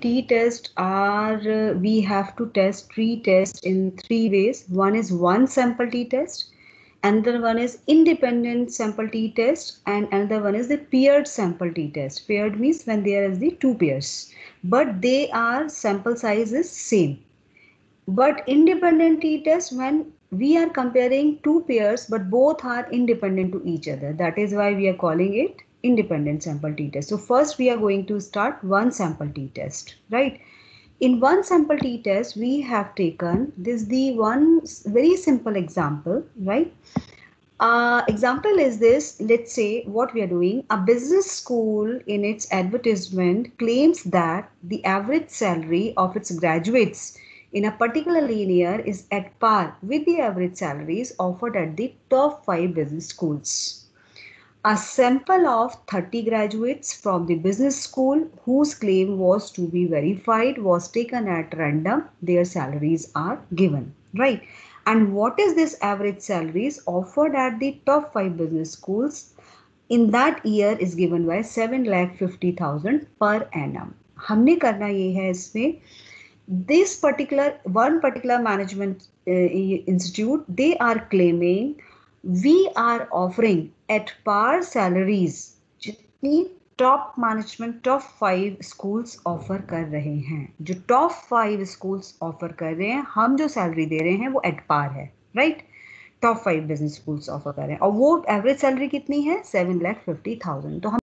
t-test are uh, we have to test t-test in three ways. One is one sample t-test another one is independent sample t-test and another one is the paired sample t-test paired means when there is the two pairs but they are sample size is same. But independent t-test when we are comparing two pairs but both are independent to each other. That is why we are calling it independent sample t-test. So first we are going to start one sample t-test, right? In one sample t-test, we have taken this the one very simple example, right? Uh, example is this, let's say what we are doing, a business school in its advertisement claims that the average salary of its graduates in a particular linear is at par with the average salaries offered at the top five business schools A sample of 30 graduates from the business school whose claim was to be verified was taken at random. Their salaries are given, right? And what is this average salaries offered at the top five business schools in that year is given by 7 lakh 50,000 per annum. हमने करना ये है इसमें this particular one particular management uh, institute they are claiming we are offering at par salaries जितनी top management top five schools offer कर रहे हैं। जो टॉप फाइव स्कूल्स ऑफ़र कर रहे हैं, हम जो सैलरी दे रहे हैं, वो एट पार है right top five business schools offer कर रहे हैं। और वो एवरेज सैलरी कितनी है? सेवन लैख फिफ्टी थाउज़ेंड तो हम